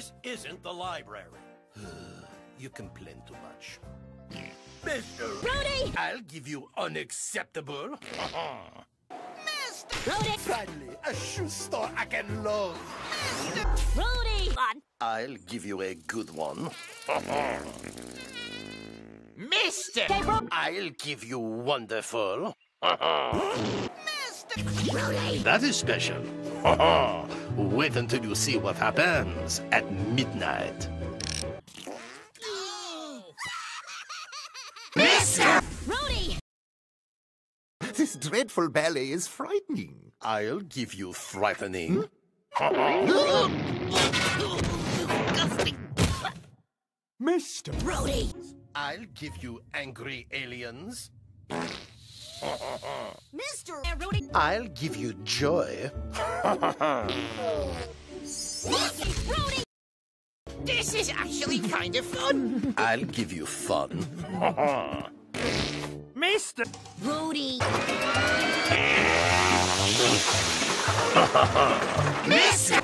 This isn't the library. you complain too much. Mister! Rudy! I'll give you unacceptable. Mr. Rudy! Finally, a shoe store I can love. Mr. Rudy! On. I'll give you a good one. Mister! Okay, I'll give you wonderful. Mister! Rudy! That is special. Wait until you see what happens at midnight. Mister! Rudy! This dreadful ballet is frightening. I'll give you frightening. Hmm? Mister! Rudy! I'll give you angry aliens. Mister! Rudy! I'll give you joy. Rudy! This is actually kind of fun. I'll give you fun. Mister! Rudy! Mister!